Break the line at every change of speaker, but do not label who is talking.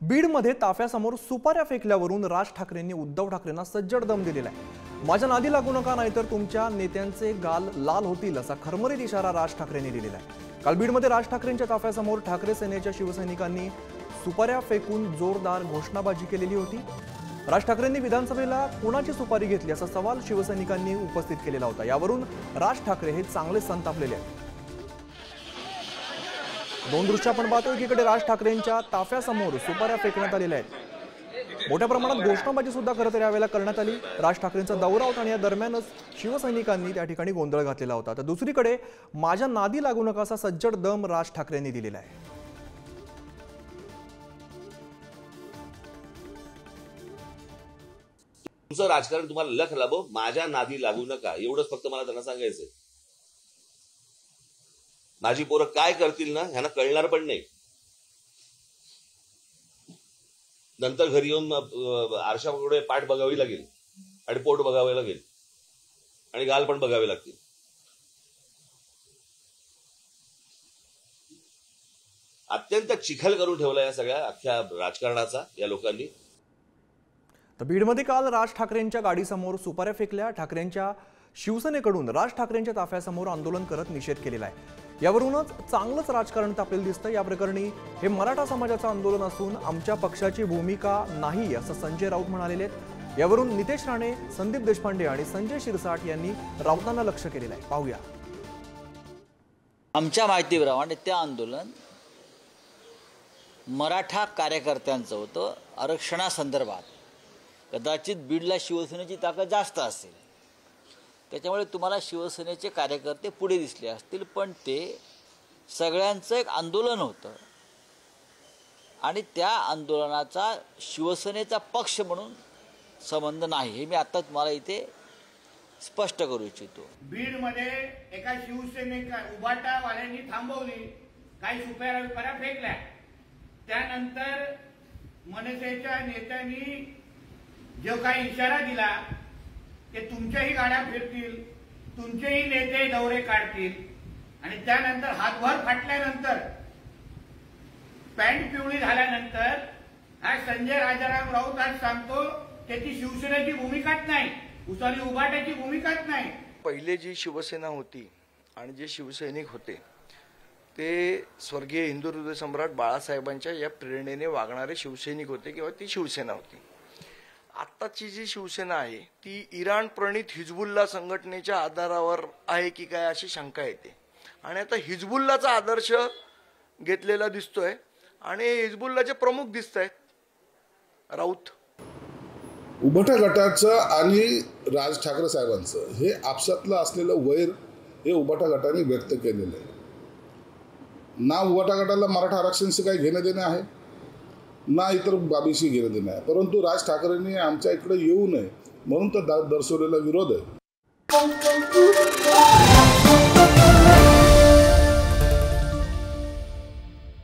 बीडमध्ये ताफ्यासमोर सुपाऱ्या फेकल्यावरून राज ठाकरेंनी उद्धव ठाकरेंना सज्जड दम दिलेला आहे. माझ्या नादी लागू नका नाहीतर तुमच्या नेत्यांचे गाल लाल होतील असा खरमरीत इशारा राज ठाकरेंनी दिलेला आहे. काल बीडमध्ये राज ठाकरेंच्या ताफ्यासमोर ठाकरे सेनेच्या शिवसैनिकांनी सुपाऱ्या फेकून जोरदार घोषणाबाजी केलेली होती. राज ठाकरेंनी विधानसभेला कुणाची सुपारी घेतली असा सवाल शिवसैनिकांनी उपस्थित केलेला होता. यावरून राज ठाकरे हे चांगले संतापलेले आहेत. दोन दृश्य आपण पाहतो एकीकडे राज ठाकरेंच्या ताफ्यासमोर सुपाऱ्या फेकण्यात आलेल्या आहेत. मोठ्या प्रमाणात घोषणाबाजी सुद्धा खरं तर यावेळेला करण्यात आली. राज ठाकरेंचा दौरा होता आणि या दरम्यानच शिवसैनिकांनी त्या ठिकाणी गोंधळ घातलेला होता. तर दुसरीकडे माझ्या नादी लागू नका असा सज्जड दम राज ठाकरेंनी दिलेला आहे.
तुमचं राजकारण तुम्हाला लख लाभो. माझ्या नादी लागू नका. एवढंच फक्त मला त्यांना सांगायचं माझी पोरं काय करतील ना ह्यांना कळणार पण नाही. नंतर घरी येऊन आरशापुढे पाठ बघावी लागेल. आणि पोट बघावे लागेल. आणि गाल पण बघावे लागतील. अत्यंत चिखल करून ठेवला या सगळ्या अख्ख्या राजकारणाचा या लोकांनी.
तर बीडमध्ये काल राज ठाकरेंच्या गाडीसमोर सुपाऱ्या फेकल्या. ठाकरेंच्या शिवसेनेकडून राज ठाकरेंच्या ताफ्यासमोर आंदोलन करत निषेध केलेला आहे. यावरूनच चांगलंच राजकारण तापलेलं दिसतं या प्रकरणी हे मराठा समाजाचं आंदोलन असून आमच्या पक्षाची भूमिका नाही असं संजय राऊत म्हणालेले आहेत. यावरून नितेश राणे संदीप देशपांडे आणि संजय शिरसाट यांनी राऊतांना लक्ष केलेलं आहे. पाहूया.
आमच्या माहितीप्रमाणे ते आंदोलन मराठा कार्यकर्त्यांचं होतं. आरक्षणासंदर्भात कदाचित बीडला शिवसेनेची ताकद जास्त असेल. त्याच्यामुळे तुम्हाला शिवसेनेचे कार्यकर्ते पुढे दिसले असतील पण ते सगळ्यांचं एक आंदोलन होतं. आणि त्या आंदोलनाचा शिवसेनेचा पक्ष म्हणून संबंध नाही हे मी आता तुम्हाला इथे स्पष्ट करू इच्छितो.
बीडमध्ये एका शिवसेने उभाटावाल्यांनी थांबवली. काही सुप्या विपाऱ्या फेकल्या. त्यानंतर मनसेच्या नेत्यांनी जो काही इशारा दिला ते तुमच्याही गाड्या फिरतील तुमचेही नेते दौरे काढतील. आणि त्यानंतर हातभर फाटल्यानंतर पॅन्ट पिवळी झाल्यानंतर हा संजय राजाराम राऊत आज सांगतो त्याची शिवसेनेची भूमिकाच नाही उसाली उभाट्याची भूमिकाच नाही.
पहिले जी शिवसेना होती आणि जे शिवसैनिक होते ते स्वर्गीय हिंदू हृदय सम्राट बाळासाहेबांच्या या प्रेरणेने वागणारे शिवसैनिक होते किंवा ती शिवसेना होती. आत्ताची जी शिवसेना आहे ती इराण प्रणित हिजबुल्ला संघटनेच्या आधारावर आहे की काय अशी शंका येते. आणि आता हिजबुल्लाचा आदर्श घेतलेला दिसतोय आणि हिजबुल्लाचे प्रमुख दिसत आहेत राऊत.
उभटा गटाचं आणि राज ठाकरे साहेबांचं हे आपसातलं असलेलं वैर हे उभटा गटाने व्यक्त केलेलं आहे. ना उभटा गटाला मराठा आरक्षणशी काही घेणं देणं आहे? ना इतर बाबीशी घेणं देणं आहे. परंतु राज ठाकरेंनी आमच्या इकडे येऊ नये म्हणून तर दा- दर्शवलेला विरोध आहे.